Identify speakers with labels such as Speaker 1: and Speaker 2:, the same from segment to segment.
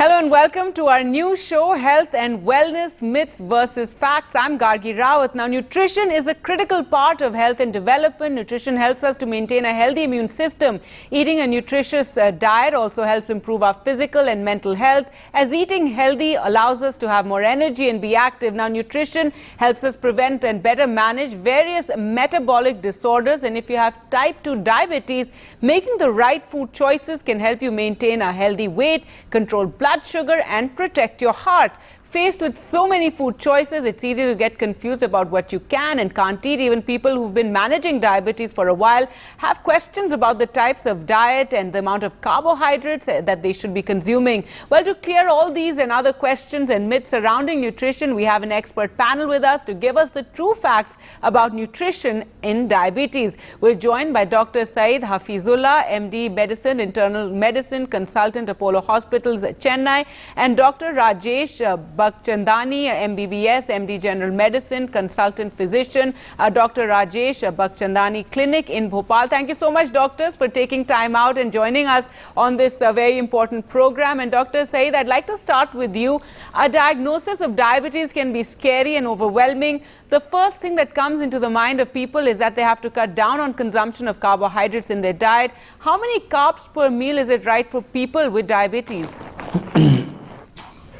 Speaker 1: Hello and welcome to our new show, Health and Wellness Myths versus Facts. I'm Gargi Rawat. Now, nutrition is a critical part of health and development. Nutrition helps us to maintain a healthy immune system. Eating a nutritious uh, diet also helps improve our physical and mental health, as eating healthy allows us to have more energy and be active. Now, nutrition helps us prevent and better manage various metabolic disorders. And if you have type 2 diabetes, making the right food choices can help you maintain a healthy weight, control blood sugar and protect your heart. Faced with so many food choices, it's easy to get confused about what you can and can't eat. Even people who've been managing diabetes for a while have questions about the types of diet and the amount of carbohydrates eh, that they should be consuming. Well, to clear all these and other questions and myths surrounding nutrition, we have an expert panel with us to give us the true facts about nutrition in diabetes. We're joined by Dr. Syed Hafizullah, MD Medicine, Internal Medicine Consultant, Apollo Hospitals, Chennai, and Dr. Rajesh uh, uh, Bhagchandani, MBBS, MD General Medicine, consultant physician, uh, Dr. Rajesh uh, Bhagchandani Clinic in Bhopal. Thank you so much, doctors, for taking time out and joining us on this uh, very important program. And Dr. Syed, I'd like to start with you. A diagnosis of diabetes can be scary and overwhelming. The first thing that comes into the mind of people is that they have to cut down on consumption of carbohydrates in their diet. How many carbs per meal is it right for people with diabetes?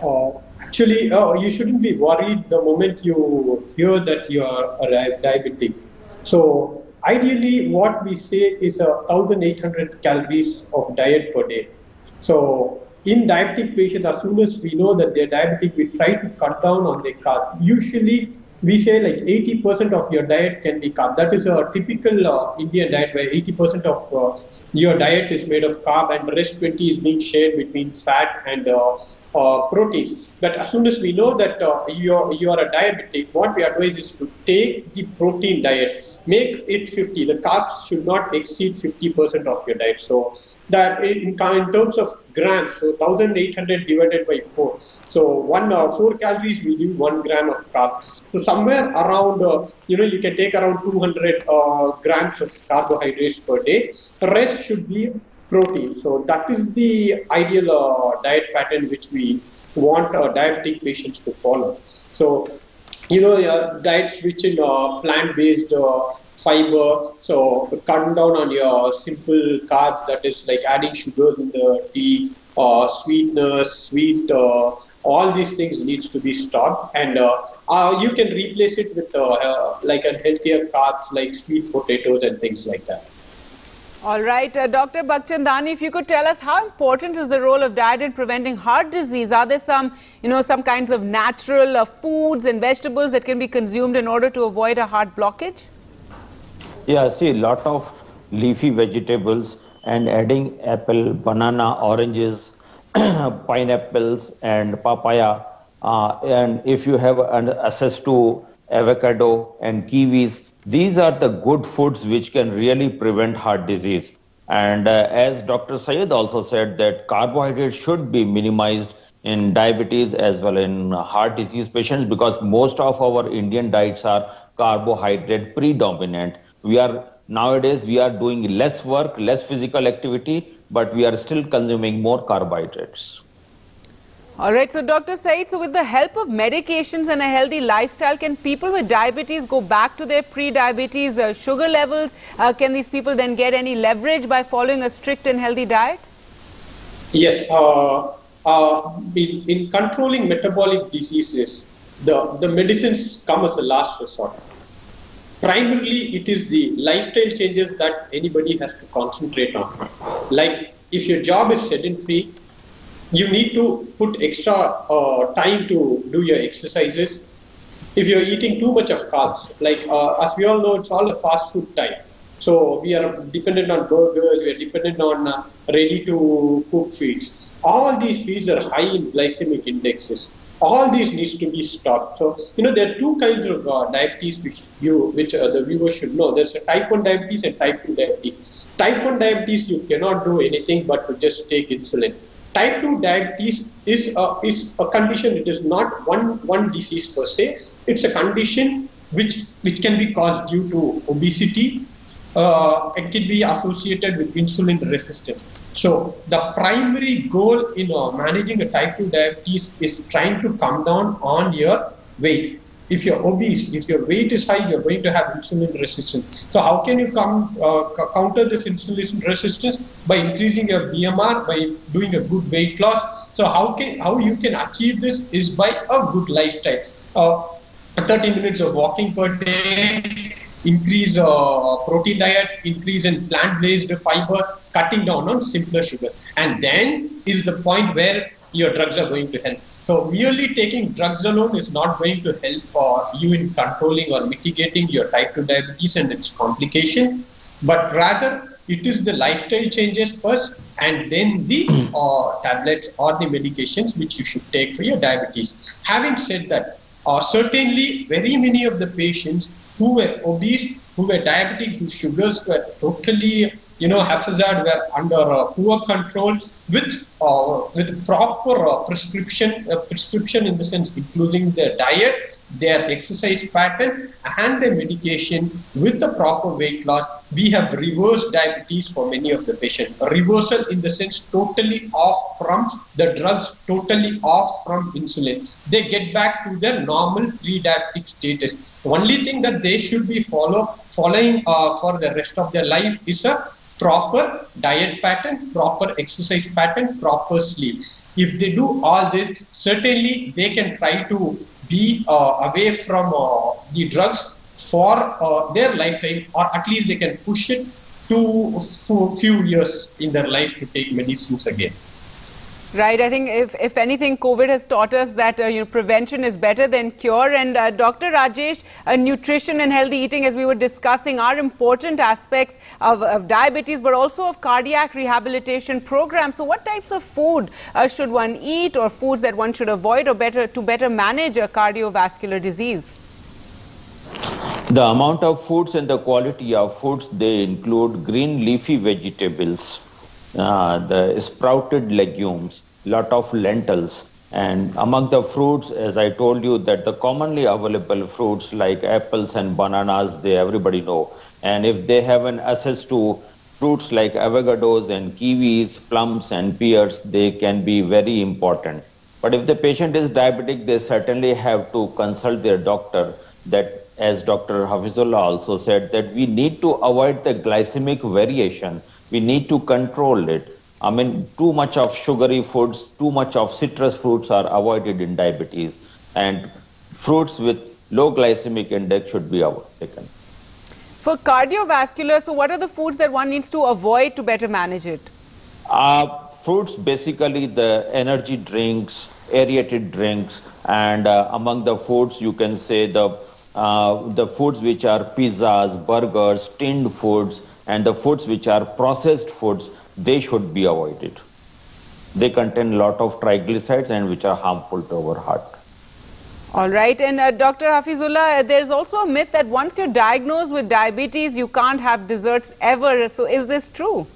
Speaker 2: Uh, actually, uh, you shouldn't be worried the moment you hear that you are a diabetic. So, ideally, what we say is a 1,800 calories of diet per day. So, in diabetic patients, as soon as we know that they're diabetic, we try to cut down on their carbs. Usually, we say like 80% of your diet can be carb. That is a typical uh, Indian diet where 80% of uh, your diet is made of carb and rest 20 is being shared between fat and uh, proteins. But as soon as we know that uh, you're, you are a diabetic, what we advise is to take the protein diet, make it 50. The carbs should not exceed 50% of your diet. So that in, in terms of grams, so 1800 divided by 4. So one uh, 4 calories will give 1 gram of carbs. So somewhere around, uh, you know, you can take around 200 uh, grams of carbohydrates per day. The rest should be protein. So that is the ideal uh, diet pattern which we want our diabetic patients to follow. So, you know, your diet switch in uh, plant-based uh, fiber. So cutting down on your simple carbs, that is like adding sugars in the tea, uh, sweetness, sweet. Uh, all these things needs to be stopped, and you can replace it with like a healthier carbs like sweet potatoes and things like that.
Speaker 1: All right, uh, Dr. Bhagchandani, if you could tell us how important is the role of diet in preventing heart disease? Are there some, you know, some kinds of natural uh, foods and vegetables that can be consumed in order to avoid a heart blockage?
Speaker 3: Yeah, see, a lot of leafy vegetables and adding apple, banana, oranges, pineapples and papaya. Uh, and if you have an access to avocado and kiwis, these are the good foods which can really prevent heart disease. And uh, as Dr. Syed also said that carbohydrates should be minimized in diabetes as well in heart disease patients because most of our Indian diets are carbohydrate predominant. We are nowadays we are doing less work, less physical activity, but we are still consuming more carbohydrates.
Speaker 1: All right, so Dr. Syed, so with the help of medications and a healthy lifestyle, can people with diabetes go back to their pre-diabetes uh, sugar levels? Uh, can these people then get any leverage by following a strict and healthy diet?
Speaker 2: Yes, uh, uh in, in, controlling metabolic diseases, the, the medicines come as a last resort. Primarily, it is the lifestyle changes that anybody has to concentrate on. Like if your job is sedentary, you need to put extra uh, time to do your exercises. If you're eating too much of carbs, like uh, as we all know, it's all a fast food time. So we are dependent on burgers, we are dependent on uh, ready to cook feeds. All these feeds are high in glycemic indexes. All these needs to be stopped. So you know there are two kinds of uh, diabetes which you which uh, the viewers should know. There's a type 1 diabetes and type 2 diabetes. Type 1 diabetes you cannot do anything but to just take insulin type 2 diabetes is a, is a condition, it is not one, one disease per se, it's a condition which, which can be caused due to obesity, uh, it can be associated with insulin resistance. So the primary goal in uh, managing a type 2 diabetes is trying to come down on your weight. If you're obese, if your weight is high, you're going to have insulin resistance. So how can you come uh, counter this insulin resistance by increasing your BMR, by doing a good weight loss? So how can how you can achieve this is by a good lifestyle. Uh, 30 minutes of walking per day, increase uh, protein diet, increase in plant-based fiber, cutting down on simpler sugars. And then is the point where your drugs are going to help. So merely taking drugs alone is not going to help uh, you in controlling or mitigating your type 2 diabetes and its complication, but rather it is the lifestyle changes first and then the uh, tablets or the medications which you should take for your diabetes. Having said that, uh, certainly very many of the patients who were obese, who were diabetic, whose sugars were totally you know, haphazard were under poor control with uh, with proper uh, prescription uh, prescription in the sense including their diet, their exercise pattern, and their medication with the proper weight loss. We have reversed diabetes for many of the patients. Reversal in the sense totally off from the drugs, totally off from insulin. They get back to their normal pre-diabetic status. Only thing that they should be follow following uh, for the rest of their life is a proper diet pattern, proper exercise pattern, proper sleep. If they do all this, certainly they can try to be uh, away from uh, the drugs for uh, their lifetime, or at least they can push it to few years in their life to take medicines again.
Speaker 1: Right. I think if, if anything, COVID has taught us that uh, you know, prevention is better than cure. And uh, Dr. Rajesh, uh, nutrition and healthy eating, as we were discussing, are important aspects of, of diabetes, but also of cardiac rehabilitation programs. So what types of food uh, should one eat or foods that one should avoid or better to better manage a cardiovascular disease?
Speaker 3: The amount of foods and the quality of foods, they include green leafy vegetables, uh, the sprouted legumes, lot of lentils. And among the fruits, as I told you, that the commonly available fruits like apples and bananas, they everybody know. And if they have an access to fruits like avocados and kiwis, plums and pears, they can be very important. But if the patient is diabetic, they certainly have to consult their doctor that as Dr. Hafizullah also said, that we need to avoid the glycemic variation we need to control it. I mean, too much of sugary foods, too much of citrus fruits are avoided in diabetes, and fruits with low glycemic index should be taken.
Speaker 1: For cardiovascular, so what are the foods that one needs to avoid to better manage it?
Speaker 3: Uh, fruits, basically the energy drinks, aerated drinks, and uh, among the foods you can say the uh, the foods which are pizzas, burgers, tinned foods, and the foods which are processed foods, they should be avoided. They contain a lot of triglycerides and which are harmful to our heart.
Speaker 1: All right. And uh, Dr. Hafizullah, uh, there's also a myth that once you're diagnosed with diabetes, you can't have desserts ever. So is this true?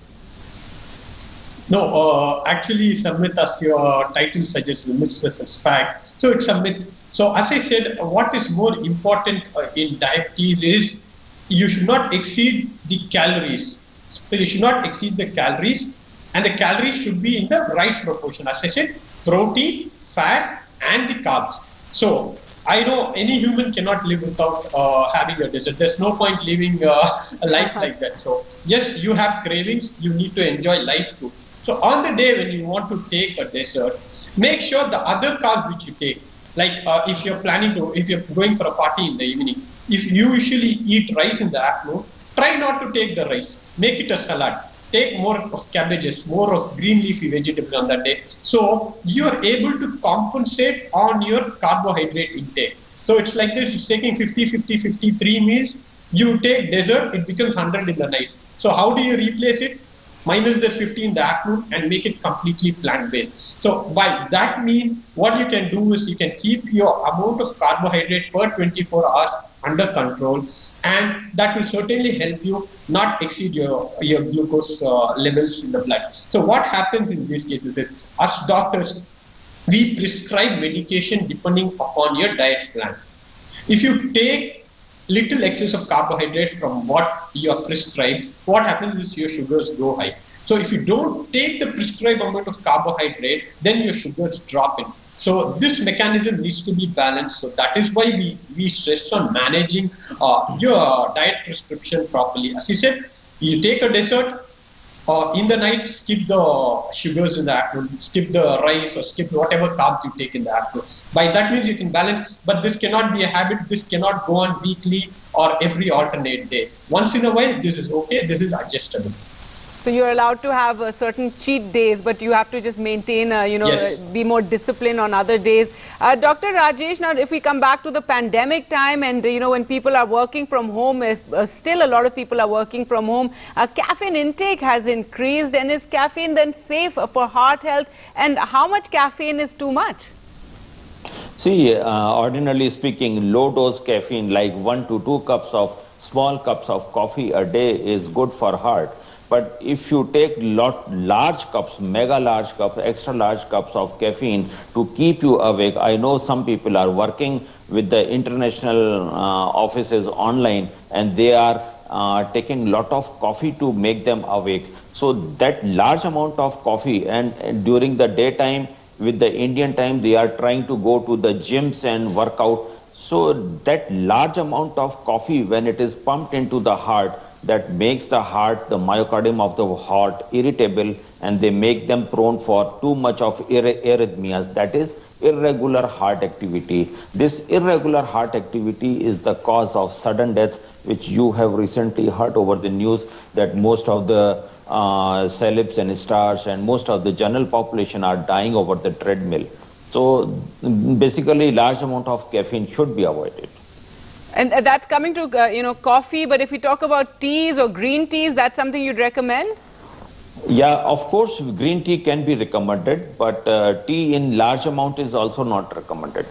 Speaker 2: No, uh, actually, it's a myth as your title suggests, myth versus fact. So it's a myth. So as I said, what is more important uh, in diabetes is you should not exceed the calories. So you should not exceed the calories, and the calories should be in the right proportion. As I said, protein, fat, and the carbs. So I know any human cannot live without uh, having a dessert. There's no point living uh, a life like that. So yes, you have cravings. You need to enjoy life too. So on the day when you want to take a dessert, make sure the other carb which you take like uh, if you're planning to if you're going for a party in the evening if you usually eat rice in the afternoon try not to take the rice. Make it a salad. Take more of cabbages more of green leafy vegetables on that day. So you're able to compensate on your carbohydrate intake. So it's like this. It's taking 50 50 53 meals. You take dessert it becomes 100 in the night. So how do you replace it minus the 50 in the afternoon and make it completely plant-based. So by that mean, what you can do is you can keep your amount of carbohydrate per 24 hours under control and that will certainly help you not exceed your, your glucose uh, levels in the blood. So what happens in these cases is us doctors, we prescribe medication depending upon your diet plan. If you take little excess of carbohydrates from what you are prescribed, what happens is your sugars go high. So if you don't take the prescribed amount of carbohydrate, then your sugars drop in. So this mechanism needs to be balanced. So that is why we, we stress on managing uh, your diet prescription properly. As you said, you take a dessert, uh, in the night, skip the sugars in the afternoon, skip the rice or skip whatever carbs you take in the afternoon. By that means you can balance, but this cannot be a habit. This cannot go on weekly or every alternate day. Once in a while, this is okay. This is adjustable.
Speaker 1: So you're allowed to have uh, certain cheat days, but you have to just maintain, uh, you know,
Speaker 2: Yes.
Speaker 1: uh, be more disciplined on other days. Uh, Dr. Rajesh, now if we come back to the pandemic time and, you know, when people are working from home, if, uh, still a lot of people are working from home, uh, caffeine intake has increased and is caffeine then safe for heart health? And how much caffeine is too much?
Speaker 3: See, uh, ordinarily speaking, low dose caffeine, like one to two cups of small cups of coffee a day, is good for heart. But if you take lot large cups, mega large cups, extra large cups of caffeine to keep you awake, I know some people are working with the international uh, offices online, and they are uh, taking lot of coffee to make them awake. So that large amount of coffee, and, and during the daytime with the Indian time, they are trying to go to the gyms and work out. So that large amount of coffee, when it is pumped into the heart, that makes the heart, the myocardium of the heart irritable and they make them prone for too much of arrhy- arrhythmias. That is irregular heart activity. This irregular heart activity is the cause of sudden deaths, which you have recently heard over the news that most of the uh, celebs and stars and most of the general population are dying over the treadmill. So basically, large amount of caffeine should be avoided.
Speaker 1: And uh, that's coming to, uh, you know, coffee. But if we talk about teas or green teas, that's something you'd recommend?
Speaker 3: Yeah, of course, green tea can be recommended, but uh, tea in large amount is also not recommended.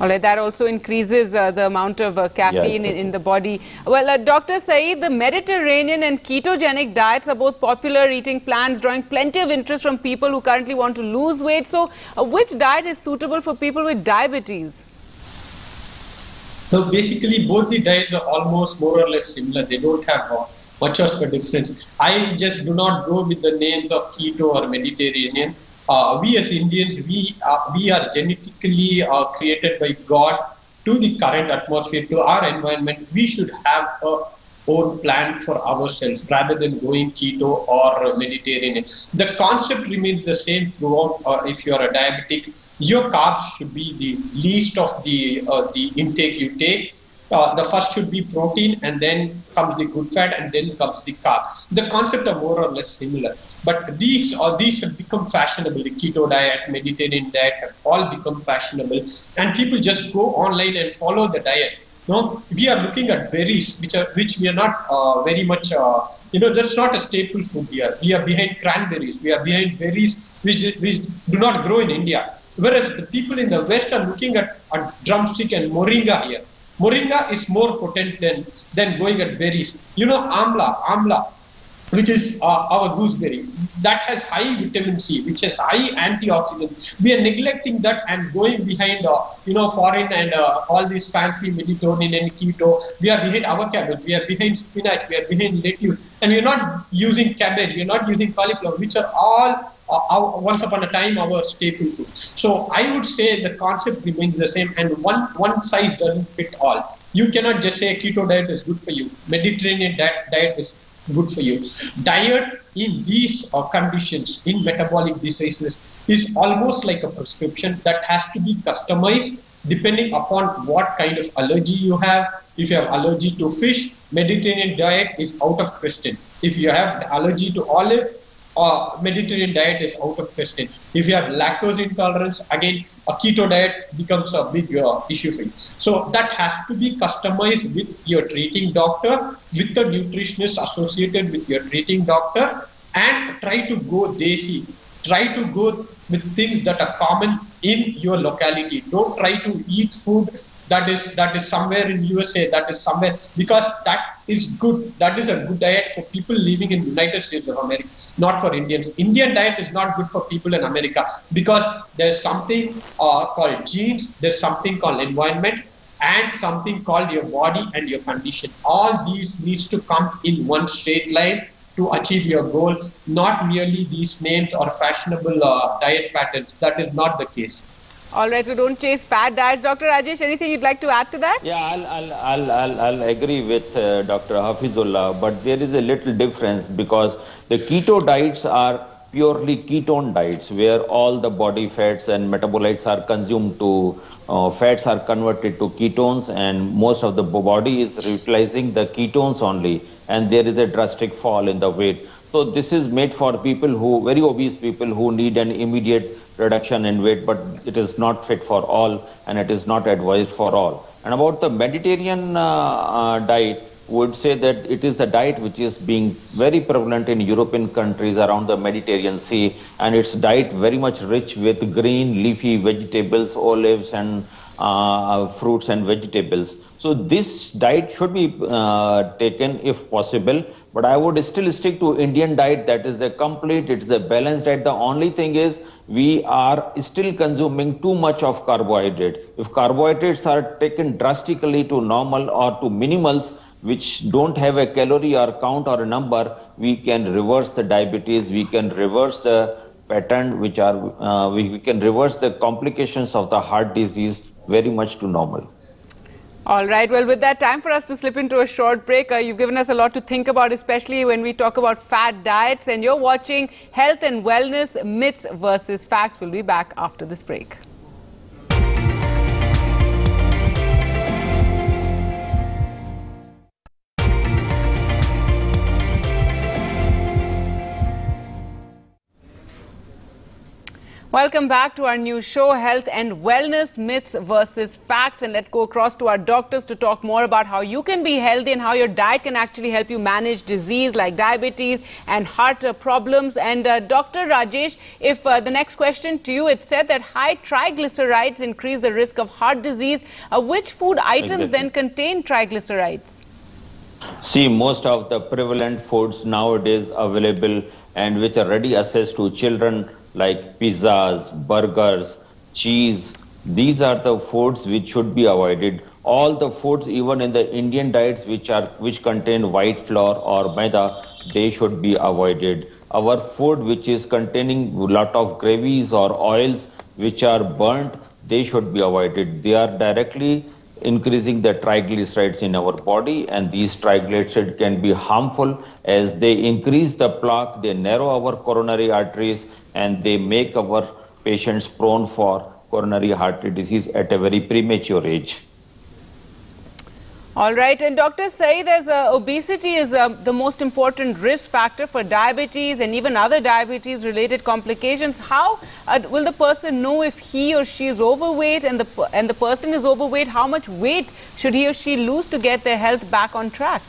Speaker 1: All right, that also increases uh, the amount of uh, caffeine in, in the body. Well, uh, Dr. Syed, the Mediterranean and ketogenic diets are both popular eating plans, drawing plenty of interest from people who currently want to lose weight. So, uh, which diet is suitable for people with diabetes?
Speaker 2: So basically, both the diets are almost more or less similar. They don't have uh, much of a difference. I just do not go with the names of keto or Mediterranean. Uh, we as Indians, we are, we are genetically uh, created by God to the current atmosphere, to our environment. We should have a own plan for ourselves rather than going keto or Mediterranean. The concept remains the same throughout. Uh, if you are a diabetic, your carbs should be the least of the uh, the intake you take. Uh, the first should be protein, and then comes the good fat, and then comes the carb. The concept are more or less similar, but these uh, these have become fashionable. The keto diet, Mediterranean diet have all become fashionable, and people just go online and follow the diet. No, we are looking at berries, which are which we are not uh, very much. Uh, you know, that's not a staple food here. We are behind cranberries. We are behind berries which which do not grow in India. Whereas the people in the West are looking at, at drumstick and moringa here. Moringa is more potent than than going at berries. You know, amla, amla, which is uh, our gooseberry, that has high vitamin C, which has high antioxidants. We are neglecting that and going behind, uh, you know, foreign and uh, all these fancy Mediterranean and keto. We are behind avocado, we are behind spinach, we are behind lettuce, and we are not using cabbage, we are not using cauliflower, which are all uh, our, once upon a time our staple food. So I would say the concept remains the same, and one one size doesn't fit all. You cannot just say keto diet is good for you. Mediterranean diet, diet is good for you. Diet in these uh, conditions, in metabolic diseases, is almost like a prescription that has to be customized depending upon what kind of allergy you have. If you have allergy to fish, Mediterranean diet is out of question. If you have allergy to olive, uh, Mediterranean diet is out of question. If you have lactose intolerance, again, a keto diet becomes a big uh, issue for you. So that has to be customized with your treating doctor, with the nutritionist associated with your treating doctor, and try to go desi. Try to go with things that are common in your locality. Don't try to eat food that is that is somewhere in USA, that is somewhere because that is good. That is a good diet for people living in United States of America, not for Indians. Indian diet is not good for people in America because there's something uh, called genes, there's something called environment, and something called your body and your condition. All these needs to come in one straight line to achieve your goal, not merely these names or fashionable uh, diet patterns. That is not the case.
Speaker 1: All right, so don't chase fat diets. Dr. Rajesh, anything you'd like to add to that?
Speaker 3: Yeah, I'll, I'll, I'll, I'll, I'll agree with uh, Dr. Hafizullah, but there is a little difference because the keto diets are purely ketone diets where all the body fats and metabolites are consumed to uh, fats are converted to ketones and most of the body is utilizing the ketones only and there is a drastic fall in the weight so this is made for people who very obese people who need an immediate reduction in weight, but it is not fit for all and it is not advised for all. And about the Mediterranean uh, uh, diet, would say that it is the diet which is being very prevalent in European countries around the Mediterranean Sea, and it's diet very much rich with green leafy vegetables, olives, and uh, fruits and vegetables. So this diet should be uh, taken if possible, but I would still stick to Indian diet that is a complete, it's a balanced diet. The only thing is we are still consuming too much of carbohydrate. If carbohydrates are taken drastically to normal or to minimals, which don't have a calorie or count or a number, we can reverse the diabetes, we can reverse the pattern which are, uh, we, we can reverse the complications of the heart disease very much to normal.
Speaker 1: All right. Well, with that, time for us to slip into a short break. Uh, you've given us a lot to think about, especially when we talk about fat diets. And you're watching Health and Wellness Myths versus Facts. We'll be back after this break. Welcome back to our new show, Health and Wellness Myths versus Facts. And let's go across to our doctors to talk more about how you can be healthy and how your diet can actually help you manage disease like diabetes and heart uh, problems. And uh, Dr. Rajesh, if uh, the next question to you, it said that high triglycerides increase the risk of heart disease. Uh, which food items exactly. then contain triglycerides?
Speaker 3: See, most of the prevalent foods nowadays available and which are ready access to children like pizzas, burgers, cheese. These are the foods which should be avoided. All the foods, even in the Indian diets, which are which contain white flour or maida, they should be avoided. Our food, which is containing lot of gravies or oils, which are burnt, they should be avoided. They are directly increasing the triglycerides in our body and these triglycerides can be harmful as they increase the plaque, they narrow our coronary arteries and they make our patients prone for coronary artery disease at a very premature age.
Speaker 1: All right, and doctors say there's uh, obesity is uh, the most important risk factor for diabetes and even other diabetes related complications. How uh, will the person know if he or she is overweight and the and the person is overweight? How much weight should he or she lose to get their health back on track?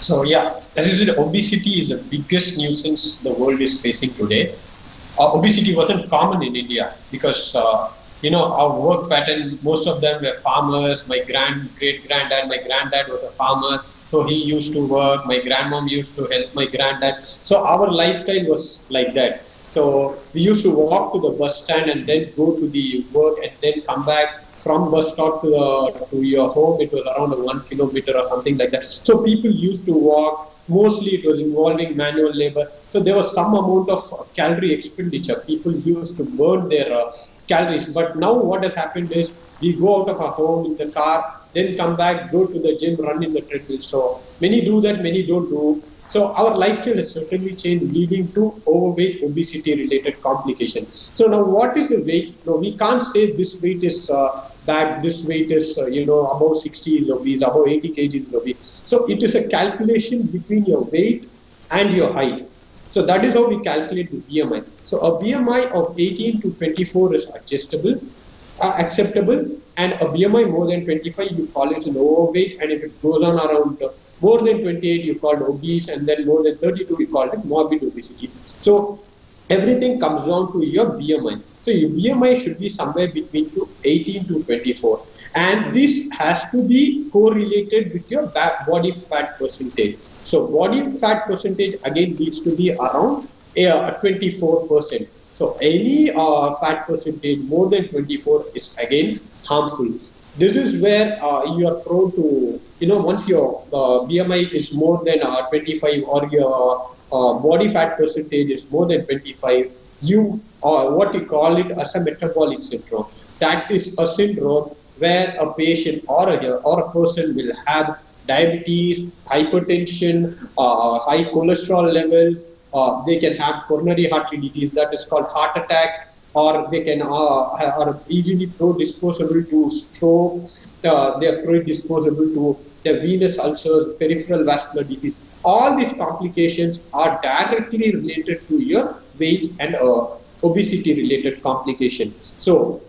Speaker 2: So yeah, as you said, obesity is the biggest nuisance the world is facing today. Uh, obesity wasn't common in India because uh, you know, our work pattern, most of them were farmers. My grand great granddad, my granddad was a farmer, so he used to work. My grandmom used to help my granddad. So our lifestyle was like that. So we used to walk to the bus stand and then go to the work and then come back from bus stop to the, to your home. It was around a one kilometer or something like that. So people used to walk. Mostly it was involving manual labor. So there was some amount of calorie expenditure. People used to burn their uh, calories. But now what has happened is we go out of our home in the car, then come back, go to the gym, run in the treadmill. So many do that, many don't do. So our lifestyle has certainly changed, leading to overweight, obesity-related complications. So now, what is the weight? No, we can't say this weight is uh, bad. This weight is, uh, you know, above 60 is obese, above 80 kg is obese. So it is a calculation between your weight and your height. So that is how we calculate the BMI. So a BMI of 18 to 24 is adjustable, uh, acceptable, and a BMI more than 25 you call it an overweight, and if it goes on around uh, more than 28 you call it obese, and then more than 32 you call it morbid obesity. So everything comes down to your BMI. So your BMI should be somewhere between 18 to 24 and this has to be correlated with your body fat percentage. So body fat percentage again needs to be around uh, 24%. So any uh, fat percentage more than 24 is again harmful. This is where uh, you are prone to you know, once your uh, BMI is more than uh, 25 or your uh, body fat percentage is more than 25, you uh, what you call it as a metabolic syndrome. That is a syndrome where a patient or a or a person will have diabetes, hypertension, uh, high cholesterol levels. Uh, they can have coronary artery disease that is called heart attack or they can uh, are easily predisposable to stroke. Uh, they are predisposable to the venous ulcers, peripheral vascular disease. All these complications are directly related to your weight and uh, obesity-related complications. So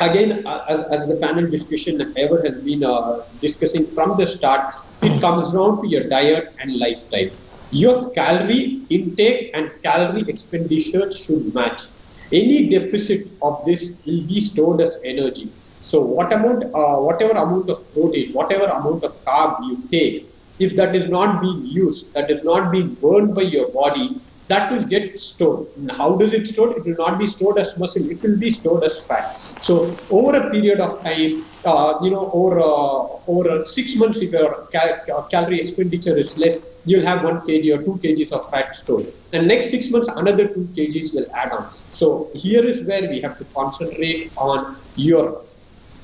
Speaker 2: again, as, as, the panel discussion ever has been uh, discussing from the start, it comes down to your diet and lifestyle. Your calorie intake and calorie expenditure should match any deficit of this will be stored as energy. So what amount, uh, whatever amount of protein, whatever amount of carb you take, if that is not being used, that is not being burned by your body, that will get stored. And how does it stored? It will not be stored as muscle. It will be stored as fat. So over a period of time, uh, you know, over uh, over six months, if your cal- calorie expenditure is less, you'll have one kg or two kgs of fat stored. And next six months, another two kgs will add on. So here is where we have to concentrate on your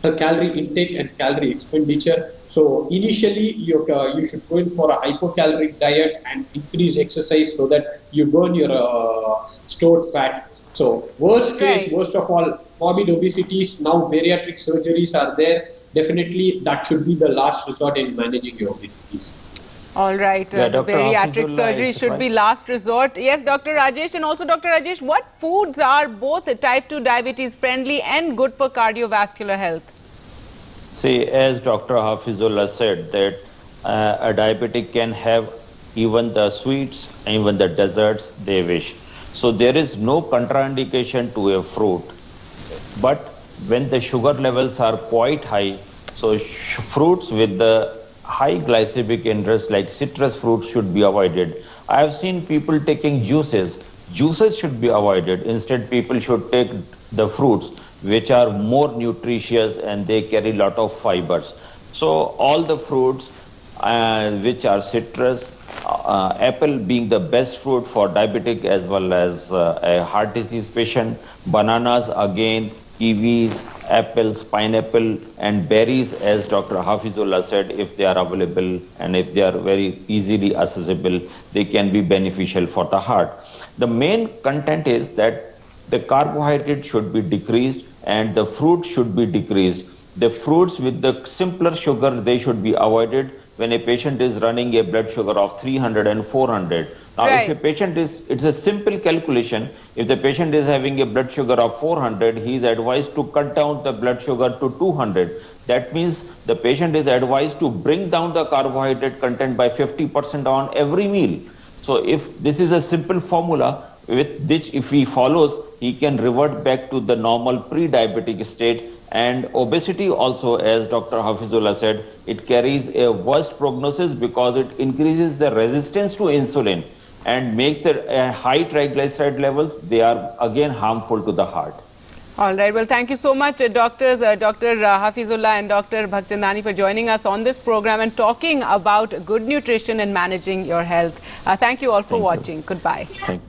Speaker 2: a calorie intake and calorie expenditure. So initially, you uh, you should go in for a hypocaloric diet and increase exercise so that you burn your uh, stored fat. So worst case, worst of all, morbid obesities. Now bariatric surgeries are there. Definitely, that should be the last resort in managing your obesities.
Speaker 1: All right, uh, the bariatric surgery should right. be last resort. Yes, Dr. Rajesh and also Dr. Rajesh, what foods are both type 2 diabetes friendly and good for cardiovascular health?
Speaker 3: See, as Dr. Hafizullah said that uh, a diabetic can have even the sweets, even the desserts they wish. So there is no contraindication to a fruit. But when the sugar levels are quite high, so fruits with the high glycemic index like citrus fruits should be avoided. I have seen people taking juices. Juices should be avoided. Instead, people should take the fruits which are more nutritious and they carry a lot of fibers. So all the fruits uh, which are citrus, uh, apple being the best fruit for diabetic as well as uh, a heart disease patient, bananas again, kiwis, apples, pineapple, and berries, as Dr. Hafizullah said, if they are available and if they are very easily accessible, they can be beneficial for the heart. The main content is that the carbohydrate should be decreased and the fruit should be decreased. The fruits with the simpler sugar, they should be avoided when a patient is running a blood sugar of 300 and 400. Now, right. if a patient is, it's a simple calculation. If the patient is having a blood sugar of 400, he is advised to cut down the blood sugar to 200. That means the patient is advised to bring down the carbohydrate content by 50% on every meal. So if this is a simple formula, with which if he follows, he can revert back to the normal pre-diabetic state and obesity also, as Dr. Hafizullah said, it carries a worst prognosis because it increases the resistance to insulin and makes the uh, high triglyceride levels, they are again harmful to the heart.
Speaker 1: All right. Well, thank you so much, uh, doctors, uh, Dr. Uh, Hafizullah and Dr. Bhagchandani for joining us on this program and talking about good nutrition and managing your health. Uh, thank you all for thank watching. You. Goodbye. Thank